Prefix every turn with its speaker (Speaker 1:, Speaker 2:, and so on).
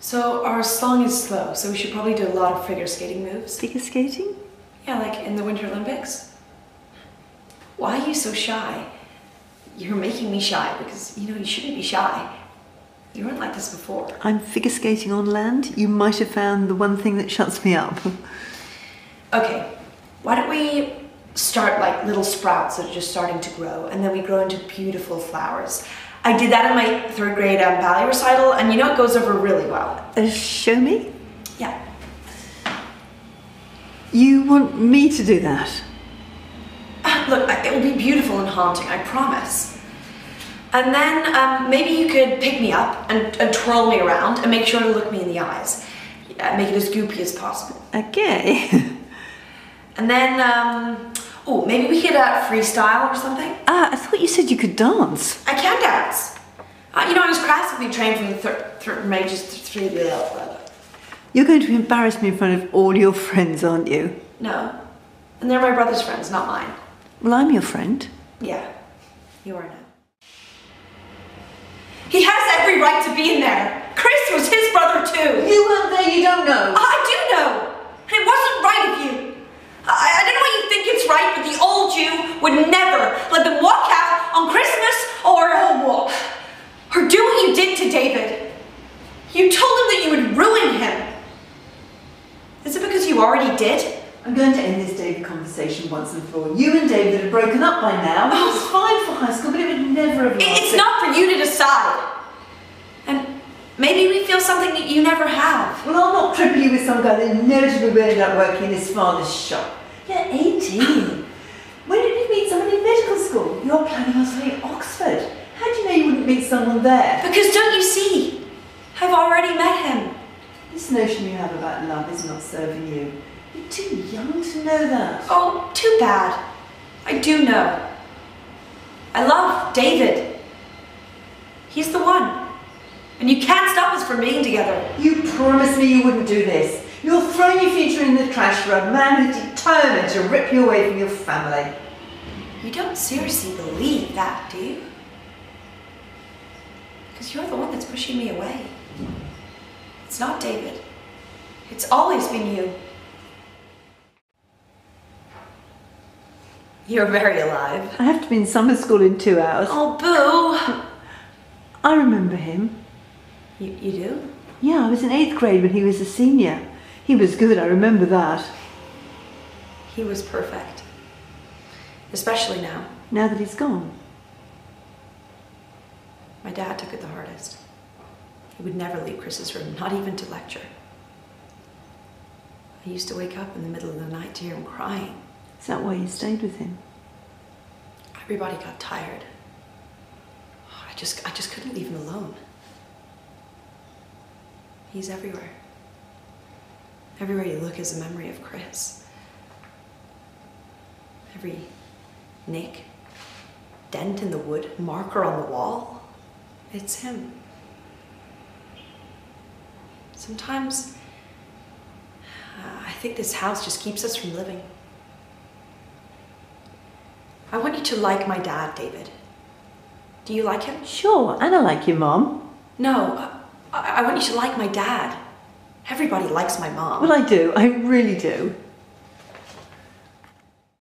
Speaker 1: So our song is slow, so we should probably do a lot of figure skating moves.
Speaker 2: Figure skating?
Speaker 1: Yeah, like in the Winter Olympics. Why are you so shy? You're making me shy because, you know, you shouldn't be shy. You weren't like this before.
Speaker 2: I'm figure skating on land. You might have found the one thing that shuts me up.
Speaker 1: Okay, why don't we start like little sprouts that are just starting to grow and then we grow into beautiful flowers. I did that in my third grade um, ballet recital and you know it goes over really well.
Speaker 2: Uh, show me?
Speaker 1: Yeah.
Speaker 2: You want me to do that?
Speaker 1: Ah, Look, it will be beautiful and haunting, I promise. And then um, maybe you could pick me up and, and twirl me around and make sure to look me in the eyes. Yeah, make it as goopy as possible.
Speaker 2: Okay.
Speaker 1: And then, um, oh, maybe we could uh, freestyle or something.
Speaker 2: ah, I thought you said you could dance.
Speaker 1: I can dance. Uh, you know, I was classically trained from the third, third from ages three. Blah, blah, blah.
Speaker 2: You're going to embarrass me in front of all your friends, aren't you?
Speaker 1: No, and they're my brother's friends, not mine.
Speaker 2: Well, I'm your friend.
Speaker 1: Yeah, you are now. He has every right to be in there. Chris was his brother too.
Speaker 2: You weren't there, you don't know.
Speaker 1: I do know. And it wasn't right of you. I, I don't know why you think it's right, but the old Jew would never let them walk out on Christmas or or, or do what you did to David. You told him that you would ruin him. Is it because you already did?
Speaker 2: I'm going to end this David conversation once and for all. You and David have broken up by now.
Speaker 1: Oh.
Speaker 2: It's fine for high school, but it would never have
Speaker 1: It- It's not for you to decide. And maybe we feel something that you never have.
Speaker 2: Well, I'll not cripple you with some guy that inevitably will end up working in his father's shop. You're 18. when did you meet someone in medical school? You're planning on studying Oxford. How do you know you wouldn't meet someone there?
Speaker 1: Because don't you see? I've already met him.
Speaker 2: This notion you have about love is not serving you. You're too young to know that.
Speaker 1: Oh, too bad. I do know. I love David. He's the one. And you can't stop us from being together.
Speaker 2: You promised me you wouldn't do this. You'll throw your future in the trash for a man who's determined to rip you away from your family.
Speaker 1: You don't seriously believe that, do you? Because you're the one that's pushing me away. It's not David. It's always been you. You're very alive.
Speaker 2: I have to be in summer school in two hours.
Speaker 1: Oh, boo!
Speaker 2: I remember him.
Speaker 1: You, you do?
Speaker 2: Yeah, I was in eighth grade when he was a senior. He was good, I remember that.
Speaker 1: He was perfect. Especially now.
Speaker 2: Now that he's gone.
Speaker 1: My dad took it the hardest. He would never leave Chris's room, not even to lecture. I used to wake up in the middle of the night to hear him crying.
Speaker 2: Is that why you stayed with him?
Speaker 1: Everybody got tired. I just I just couldn't leave him alone. He's everywhere. Everywhere you look is a memory of Chris. Every nick, dent in the wood, marker on the wall, it's him. Sometimes uh, I think this house just keeps us from living. I want you to like my dad, David. Do you like him?
Speaker 2: Sure, and I like your mom.
Speaker 1: No, I, I want you to like my dad. Everybody likes my mom.
Speaker 2: Well, I do, I really do.